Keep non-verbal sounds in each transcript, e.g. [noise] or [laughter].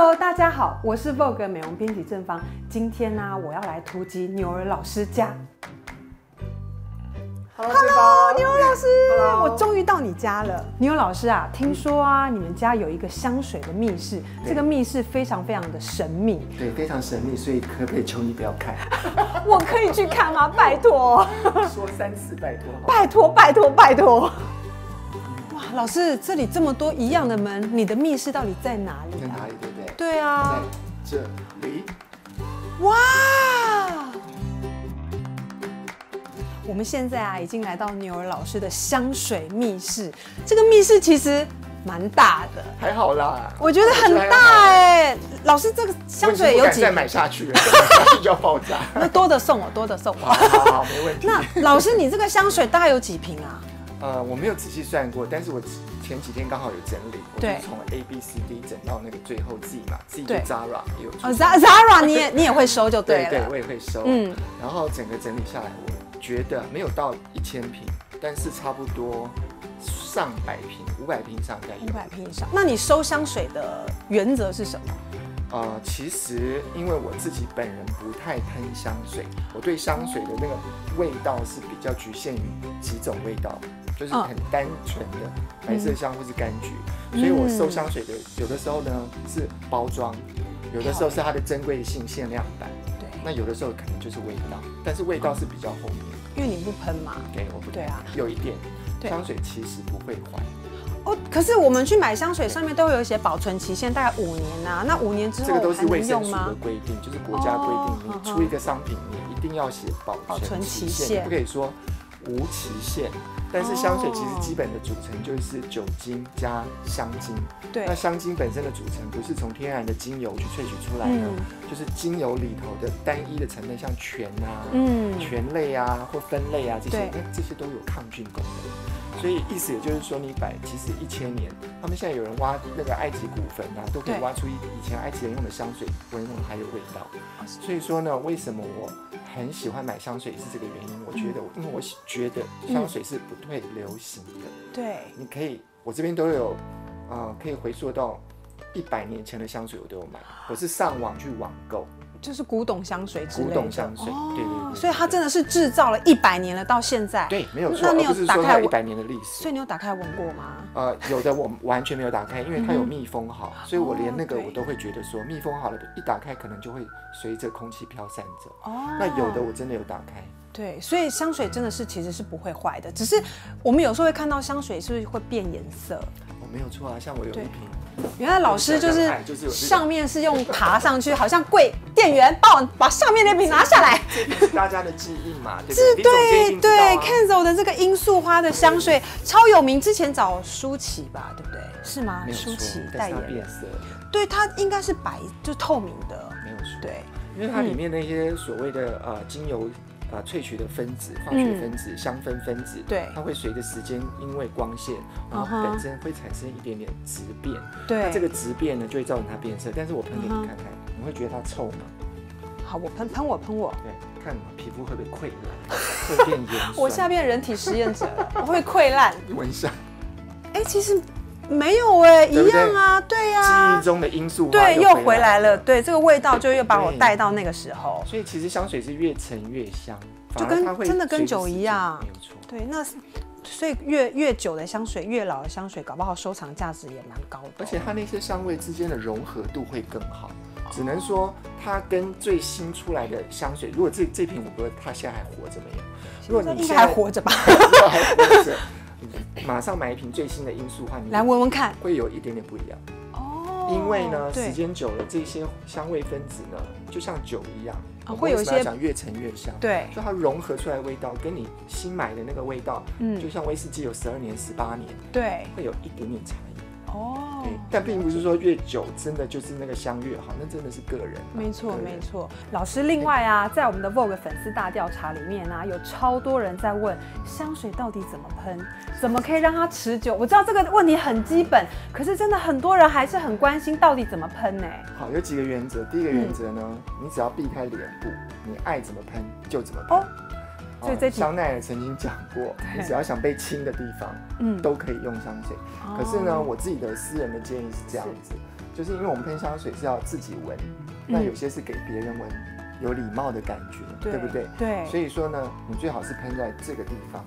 Hello，大家好，我是 Vogue 美容编辑正方。今天呢、我要来突击牛儿老师家。Hello，牛儿老师 Hello 我终于到你家了。牛儿老师啊，听说啊，你们家有一个香水的密室，这个密室非常非常的神秘，对，非常神秘，所以可不可以求你不要看？[laughs] 我可以去看吗？[laughs] 拜托，说三次拜托。拜托，拜托，拜托。哇，老师，这里这么多一样的门，你的密室到底在哪里啊？在哪里？对啊，在这里。哇！我们现在啊，已经来到牛儿老师的香水密室。这个密室其实蛮大的，还好啦，我觉得很大哎、老师，这个香水有几再买下去了，再买下去就要爆炸。[laughs] 那多的送我，多的送好我。好好，没问题。[laughs] 那老师，你这个香水大概有几瓶啊？呃，我没有仔细算过，但是我前几天刚好有整理，我就是从 A B C D 整到那个最后 Z 嘛，Z 就 Zara 也有出呃，Za-，Zara 你也你也会收就对对对，我也会收。嗯，然后整个整理下来，我觉得没有到一千瓶，但是差不多上百瓶，五百瓶以上应该五。百瓶以上。那你收香水的原则是什么？呃，其实因为我自己本人不太喷香水，我对香水的那个味道是比较局限于几种味道，就是嗯很单纯的白色香或是柑橘，所以我收香水的有的时候呢是包装，有的时候是它的珍贵性限量版，对，那有的时候可能就是味道，但是味道是比较后面，因为你不喷嘛。对，我不对啊，有一点，香水其实不会坏。哦，可是我们去买香水，上面都会有写保存期限，大概五年呐、那五年之后这个都是卫生署的？规定，就是国家规哦定，你出一个商品，你一定要写保保存存期期限不可以说无期限。但是香水其实哦基本的组成就是酒精加香精，对。那，香精本身的组成不是从天然的精油去萃取出来的，嗯。就是精油里头的单一的成分，像醛啊、嗯，醛类啊或酚类啊这些对，那这些都有抗菌功能。所以意思也就是说，你摆其实一千年，他们现在有人挖那个埃及古坟啊，都可以挖出以以前埃及人用的香水，闻闻还有味道。哦所以说呢，为什么我很喜欢买香水是这个原因。我觉得，因为我觉得香水是不会流行的，对，你可以，我这边都有，呃，可以回溯到一百年前的香水，我都有买。我是上网去网购，就是古董香水之类的。古董香水对对对所以它真的是制造了一百年了，到现在。。对，没有错，那你有打开一百年的历史所。以你有打开闻过吗？呃，有的我完全没有打开，因为它有密封好，所以我连那个我都会觉得说密封好了，一打开可能就会随着空气飘散走。哦那有的我真的有打开，对，所以香水真的是其实是不会坏的，只是我们有时候会看到香水是不是会变颜色。我没有错啊，像我有一瓶，原来老师就是上面是用爬上去，好像柜店员帮我把上面那瓶拿下来。大家的记忆嘛，对不对？对，Kenzo 的这个罂粟花的香水超有名，之前找舒淇吧，对不对？是吗？舒淇，代言，变色了，对，它应该是白，就透明的，没有错。对，因为它里面那些所谓的呃精油呃萃取的分子、化学分子、香氛分子，嗯对它会随着时间因为光线，然后本身会产生一点点质变。对。那这个质变呢，就会造成它变色。但是我喷给你看看，你会觉得它臭吗？好，我喷喷我喷我，对，看皮肤会不会溃烂，[laughs] 会变盐酸。我下变人体实验者了，我会溃烂。你闻一下，哎，其实没有哎，一样啊，对记呀忆，中的罂粟花对，又回回来了，。对，这个味道就又把我对带到那个时候。所以其实香水是越陈越香，就跟真的跟酒一样没有错。对，那所以越越久的香水，越老的香水，搞不好收藏价值也蛮高的哦。而且它那些香味之间的融合度会更好。只能说它跟最新出来的香水，如果这这瓶我不知道它现在还活着没有？如果你还活着吧？[laughs] 还活着，你马上买一瓶最新的罂粟花，你来闻闻看。会有一点点不一样。哦因为呢，时间久了，这些香味分子呢，就像酒一样，我们啊会有一些讲越陈越香。对，就它融合出来的味道，跟你新买的那个味道，嗯就像威士忌有十二年、十八年，对，会有一点点差异。哦对，但并不是说越久真的就是那个香越好，那真的是个人啊。没错没错。老师，另外啊，在我们的 Vogue 粉丝大调查里面啊、有超多人在问香水到底怎么喷，怎么可以让它持久？我知道这个问题很基本，可是真的很多人还是很关心到底怎么喷呢、好，有几个原则。第一个原则呢，你只要避开脸部，你爱怎么喷就怎么喷。哦所以这题香奈儿曾经讲过，你只要想被亲的地方，嗯，都可以用香水。可是呢，哦我自己的私人的建议是这样子，就是因为我们喷香水是要自己闻，那有些是给别人闻，有礼貌的感觉，对不对？对。所以说呢，你最好是喷在这个地方。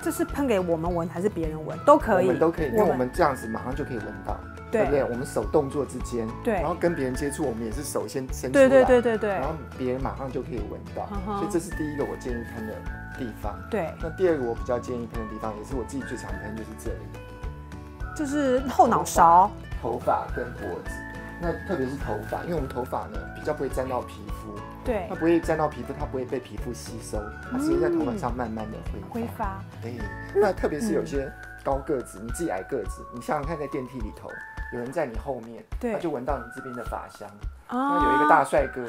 这是喷给我们闻还是别人闻都可以？我们都可以，因为我们这样子马上就可以闻到，对不对？我们手动作之间，对，然后跟别人接触，我们也是手先伸出来，对对对对对，然后别人马上就可以闻到，所以这是第一个我建议喷的地方。对，那第二个我比较建议喷的地方，也是我自己最常喷，就是这里，就是后脑勺、头发跟脖子。那特别是头发，因为我们头发呢比较不会沾到皮肤。对，它不会沾到皮肤，它不会被皮肤吸收，它直接在头发上慢慢的挥挥发。对，那特别是有些高个子，你自己矮个子，你想想看，在电梯里头，有人在你后面，他就闻到你这边的发香。啊有一个大帅哥，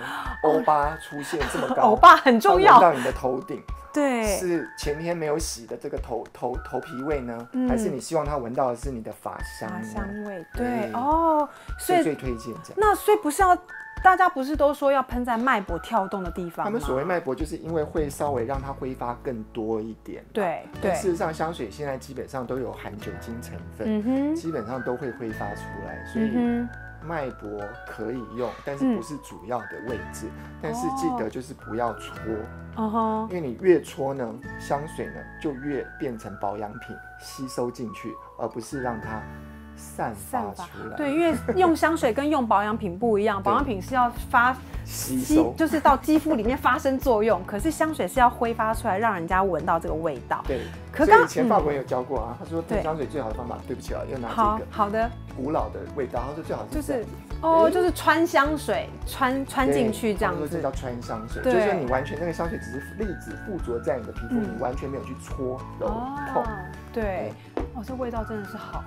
欧巴出现这么高，[laughs] 欧巴很重要，闻到你的头顶。对，是前天没有洗的这个头头头皮味呢，还是你希望他闻到的是你的发香？发香味，对哦，所以最推荐这样。那所以不是要。大家不是都说要喷在脉搏跳动的地方他们所谓脉搏，就是因为会稍微让它挥发更多一点。对对。事实上，香水现在基本上都有含酒精成分，基本上都会挥发出来。所以脉搏可以用，但是不是主要的位置。但是记得就是不要搓，因为你越搓呢，香水呢就越变成保养品吸收进去，而不是让它。散发出来，对，因为用香水跟用保养品不一样，[laughs] 保养品是要发吸收，就是到肌肤里面发生作用，可是香水是要挥发出来，让人家闻到这个味道。对，可刚以前法国人有教过啊，他说对。香水最好的方法，对不起啊，要拿这个好的。古老的味道，他说最好就是哦，就是穿香水穿穿进去这样子，这叫穿香水，就是说你完全那个香水只是粒子附着在你的皮肤，你完全没有去搓揉碰。对，哦，这味道真的是好。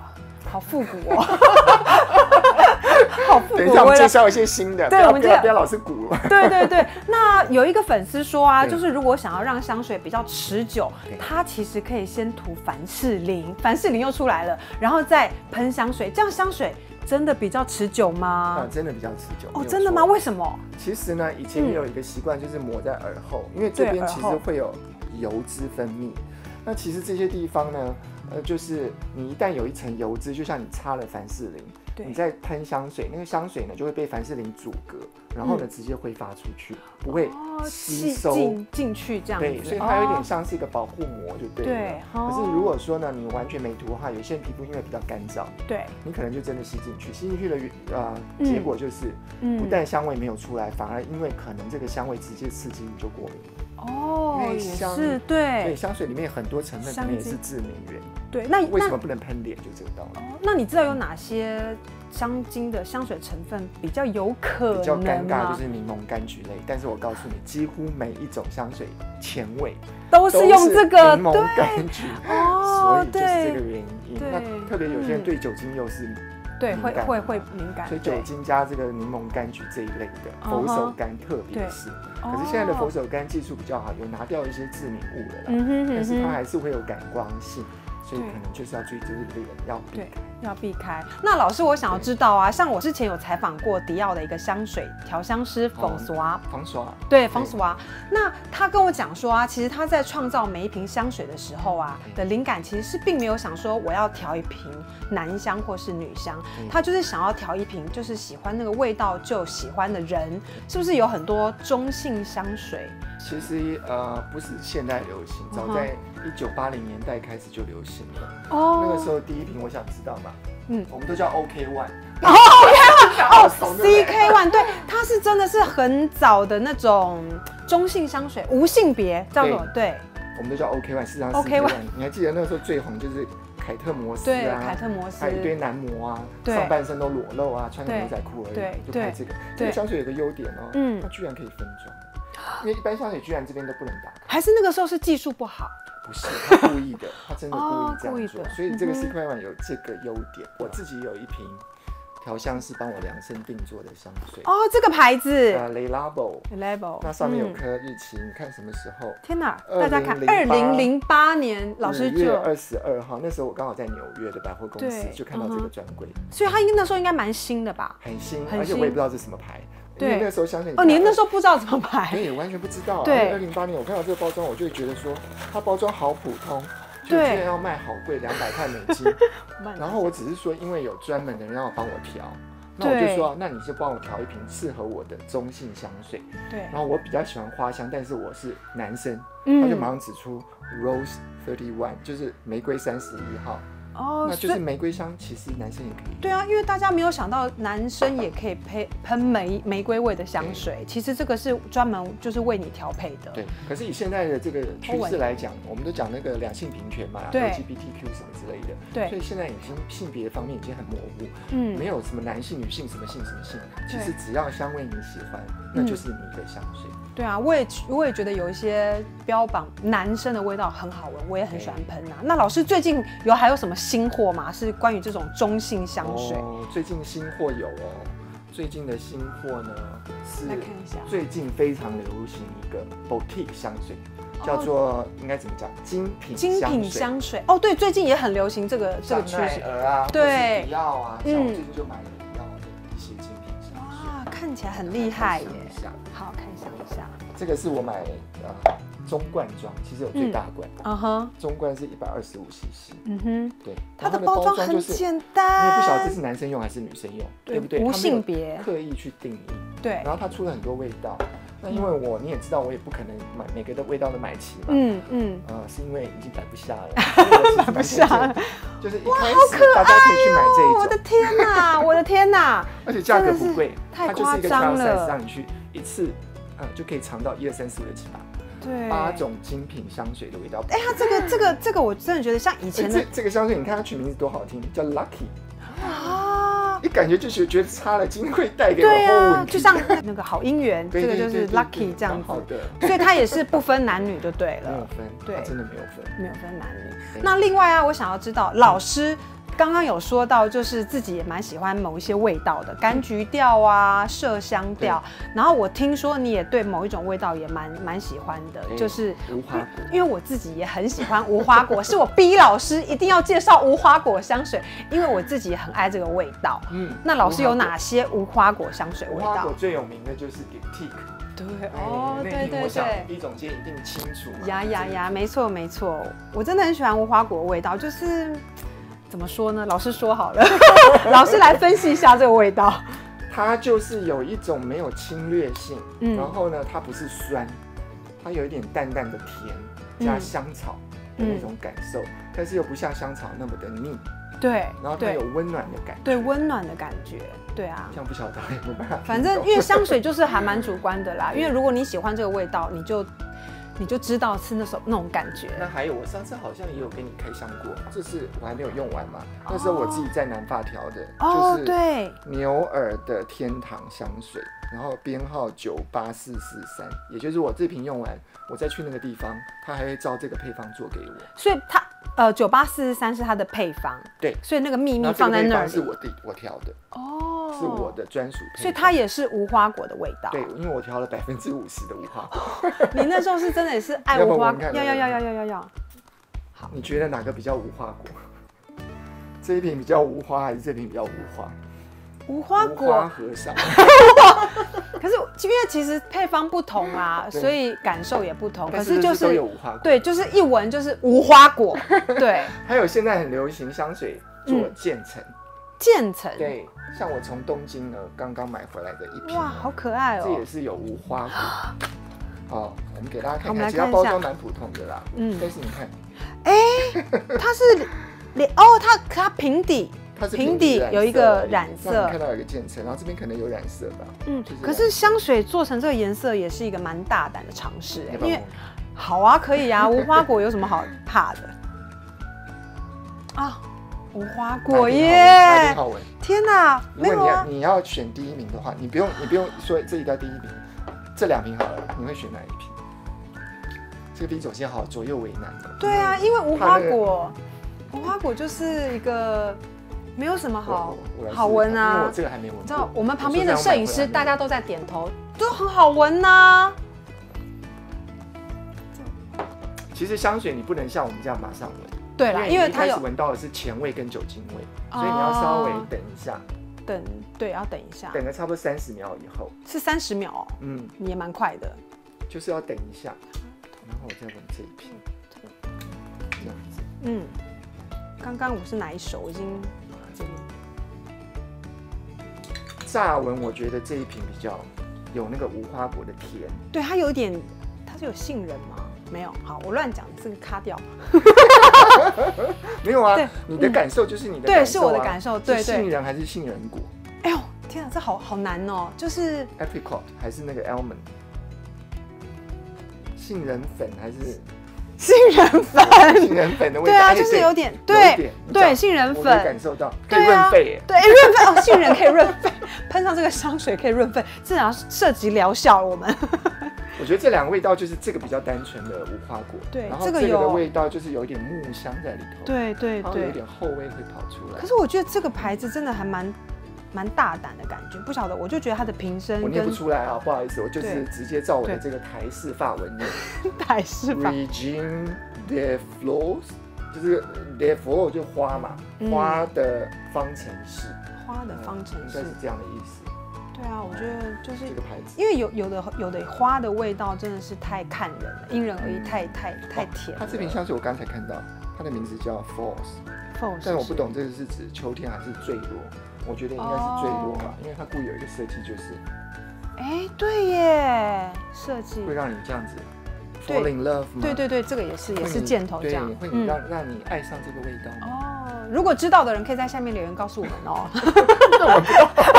好复古哦，[laughs] 好复古。等一下，我们介绍一些新的。对，我们不要不要老是古。[laughs] 对对对，那有一个粉丝说啊，就是如果想要让香水比较持久，它其实可以先涂凡士林，凡士林又出来了，然后再喷香水，这样香水真的比较持久吗？啊，真的比较持久。哦，真的吗？为什么？其实呢，以前也有一个习惯，就是抹在耳后，因为这边其实会有油脂分泌。那其实这些地方呢？呃，就是你一旦有一层油脂，就像你擦了凡士林，你再喷香水，那个香水呢就会被凡士林阻隔，然后呢直接挥发出去，不会吸收进进去这样。对，所以它有点像是一个保护膜，就对了。对。可是如果说呢，你完全没涂的话，有些人皮肤因为比较干燥，对，你可能就真的吸进去，吸进去的呃结果就是，不但香味没有出来，反而因为可能这个香味直接刺激你就过敏。哦，也是对。对，香水里面很多成分可能也是致敏源。对，那为什么不能喷脸？就这个道理。那你知道有哪些香精的香水成分比较有可能？比较尴尬就是柠檬柑橘类，但是我告诉你，几乎每一种香水前味都是用这个柠檬柑橘，哦，所以就是这个原因。那特别有些人对酒精又是。对，会会会敏感，所以酒精加这个柠檬柑橘这一类的佛手柑，特别是。可是现在的佛手柑技术比较好，有拿掉一些致敏物的啦，但是它还是会有感光性。所以可能就是要注意这个人要避开，要避开。那老师，我想要知道啊，像我之前有采访过迪奥的一个香水调香师冯索啊，冯索啊，对，冯索啊。那他跟我讲说啊，其实他在创造每一瓶香水的时候啊，的灵感其实是并没有想说我要调一瓶男香或是女香，他就是想要调一瓶就是喜欢那个味道就喜欢的人，是不是有很多中性香水？其实呃不是现代流行，早在一九八零年代开始就流行了。哦，那个时候第一瓶我想知道嘛，嗯，我们都叫 OK One。哦，OK One，[laughs] 哦，CK One，对，它是真的是很早的那种中性香水，无性别叫做对。我们都叫 OK One，事实上 OK One，你还记得那个时候最红就是凯特摩斯啊，凯特摩斯，还有一堆男模啊，上半身都裸露啊，穿个牛仔裤而已，就拍这个。这个香水有个优点哦，嗯，它居然可以分装。因为一般香水居然这边都不能打开，还是那个时候是技术不好？不是，他故意的，[laughs] 他真的故意这样做。所以这个 Secret One 有这个优点。我自己有一瓶调香师帮我量身定做的香水。哦，这个牌子。呃 l e l a b o l a b o 那上面有颗日期，你看什么时候？天哪！大家看，二零零八年，老师就二十二号，那时候我刚好在纽约的百货公司，就看到这个专柜。所以他应该那时候应该蛮新的吧？很新，而且我也不知道这什么牌。对，那时候相信哦，你那时候不知道怎么买，[laughs] 对，完全不知道。对，二零八年我看到这个包装，我就会觉得说，它包装好普通，就居然要卖好贵，两百块美金。[laughs] 然后我只是说，因为有专门的人要我帮我调，那我就说，那你就帮我调一瓶适合我的中性香水。对。然后我比较喜欢花香，但是我是男生，他就马上指出 Rose Thirty One，就是玫瑰三十一号。哦，那就是玫瑰香，其实男生也可以。对啊，因为大家没有想到男生也可以配喷玫玫瑰味的香水，其实这个是专门就是为你调配的。对，可是以现在的这个趋势来讲，我们都讲那个两性平权嘛，LGBTQ 什么之类的。对。所以现在已经性别方面已经很模糊，嗯，没有什么男性、女性什么性什么性，其实只要香味你喜欢，那就是你的香水。对啊，我也我也觉得有一些标榜男生的味道很好闻，我也很喜欢喷啊。那老师最近有还有什么新货吗？是关于这种中性香水？哦，最近新货有哦。最近的新货呢是，最近非常流行一个 boutique 香水，叫做应该怎么讲？精品精品香水。哦，对，最近也很流行这个这个趋势啊，对，迪奥啊，像我最近就买了迪奥的一些精品香水。哇，看起来很厉害耶。好看。这个是我买呃中罐装，其实有最大罐，嗯哼，中罐是一百二十五 CC，嗯哼，对，它的包装很简单，你也不晓得这是男生用还是女生用，对不对？无性别，刻意去定义，对，然后它出了很多味道，那因为我你也知道，我也不可能买每个的味道都买齐嘛，嗯嗯，呃，是因为已经摆不下了，[laughs] 摆不下了，就是一开始大家可以去买这一种，我的天哪，[laughs] 我的天哪，而且价格不贵，太夸张了，让你去一次。嗯，就可以尝到一二三四五六七八，对，八种精品香水的味道。哎，它这个这个这个，我真的觉得像以前的这个香水，你看它取名字多好听，叫 Lucky 啊，一感觉就是觉得擦了金会带给我对就像那个好姻缘，这个就是 Lucky 这样子。好的，所以它也是不分男女就对了，没有分，对，真的没有分，没有分男女。那另外啊，我想要知道老师。刚刚有说到，就是自己也蛮喜欢某一些味道的，柑橘调啊，麝香调。然后我听说你也对某一种味道也蛮蛮喜欢的，就是无花果。因为我自己也很喜欢无花果，[laughs] 是我逼老师一定要介绍无花果香水，因为我自己也很爱这个味道。嗯，那老师有哪些无花果香水味道？无花果最有名的就是 k 对哦，对对对，李总监一定清楚。呀呀呀，没错没错，我真的很喜欢无花果味道，就是。怎么说呢？老师说好了，[laughs] 老师来分析一下这个味道。它就是有一种没有侵略性，嗯，然后呢，它不是酸，它有一点淡淡的甜加香草的那种感受，但是又不像香草那么的腻。对，然后它有温暖的感觉。对，温暖的感觉。对啊。这样不晓得有没有办法。反正因为香水就是还蛮主观的啦，[laughs] 因为如果你喜欢这个味道，你就。你就知道是那首那种感觉。那还有，我上次好像也有给你开箱过，这是我还没有用完嘛。那时候我自己在南发调的，就是对牛耳的天堂香水，然后编号九八四四三，也就是我这瓶用完，我再去那个地方，他还会照这个配方做给我。所以它呃九八四四三是它的配方，对，所以那个秘密放在那儿是我的我调的哦。是我的专属，所以它也是无花果的味道。对，因为我调了百分之五十的无花果。[laughs] 你那时候是真的也是爱无花，[laughs] 要要要要要要要。好，你觉得哪个比较无花果？[laughs] 这一瓶比较无花，还是这瓶比较无花？无花果。花和尚。可是因为其实配方不同啊，所以感受也不同。可是就是都有无花果。对，就是一闻就是无花果。对。还有现在很流行香水做渐层。渐层。对。像我从东京呢刚刚买回来的一瓶，哇，好可爱哦！这也是有无花果。[gasps] 好，我们给大家看看，其他包装蛮普通的啦。嗯，但是你看，哎，[laughs] 它是连哦，它它平底，它是平底有一个染色，看到有一个渐层，然后这边可能有染色吧。嗯，可是香水做成这个颜色也是一个蛮大胆的尝试，因为好啊，可以啊，无花果有什么好怕的 [laughs] 啊？无花果耶！天哪！如果你要你要选第一名的话，你不用你不用说这一道第一名，这两瓶好了，你会选哪一瓶？这个第一种先好，左右为难的。对啊，因为无花果，无花果就是一个没有什么好好闻啊。我这个还没闻。知道我们旁边的摄影师大家都在点头，都很好闻呐。其实香水你不能像我们这样马上闻。对啦，因为它有闻到的是前味跟酒精味，所以你要稍微等一下。等，对，要等一下。等个差不多三十秒以后。是三十秒？嗯，你也蛮快的。就是要等一下，然后我再闻这一瓶。这样子。嗯，刚刚我是哪一首？我已经这边。乍闻我觉得这一瓶比较有那个无花果的甜。对，它有点，它是有杏仁吗？没有。好，我乱讲，这个卡掉。[laughs] 没有啊，你的感受就是你的。对，是我的感受。对对。杏仁还是杏仁果？哎呦，天啊，这好好难哦，就是 apricot 还是那个 almond？杏仁粉还是？杏仁粉，杏仁粉的味道，对啊，就是有点，对对，杏仁粉，感受到可以润肺，对润肺哦，杏仁可以润肺，喷上这个香水可以润肺，至少涉及疗效了。我们，我觉得这两个味道就是这个比较单纯的无花果，对，然后这个的味道就是有一点木香在里头，对对对，有点后味会跑出来。可是我觉得这个牌子真的还蛮。蛮大胆的感觉，不晓得，我就觉得它的瓶身我念不出来啊，不好意思，我就是直接照我的这个台式法文念。[laughs] 台式法。Regine de fleurs，就是 de fleurs 就花嘛，花的方程式。花的方程式应该是这样的意思。对啊，我觉得就是这个牌子，因为有有的有的花的味道真的是太看人了，因人而异，太太太甜。它这瓶香水我刚才看到，它的名字叫 Falls，Falls，但我不懂这个是指秋天还是坠落。我觉得应该是坠落吧，因为它故意有一个设计，就是，哎，对耶，设计会让你这样子 fall in love 吗？对对对，这个也是也是箭头这样，会让让你爱上这个味道。哦，如果知道的人可以在下面留言告诉我们哦。[laughs] 我不知道，我不知道，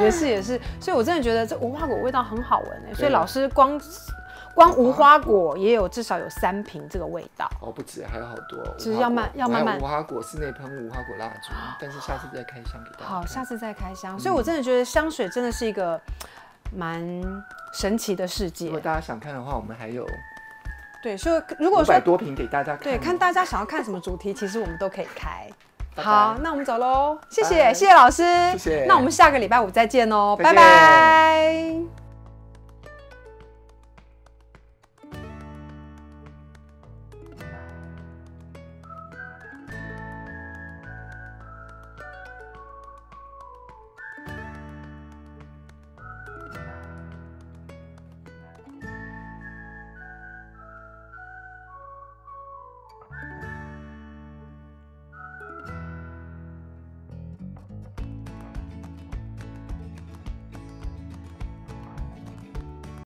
也是也是，所以我真的觉得这无花果味道很好闻哎，所以老师光。光无花果也有至少有三瓶这个味道哦，不止，还有好多。就是要慢要慢慢。无花果室内喷雾、无花果蜡烛，但是下次再开箱给大家。好，下次再开箱。所以我真的觉得香水真的是一个蛮神奇的世界。如果大家想看的话，我们还有对，所以如果说多瓶给大家看，对，看大家想要看什么主题，其实我们都可以开。好，那我们走喽，谢谢谢谢老师，谢谢。那我们下个礼拜五再见哦，拜拜。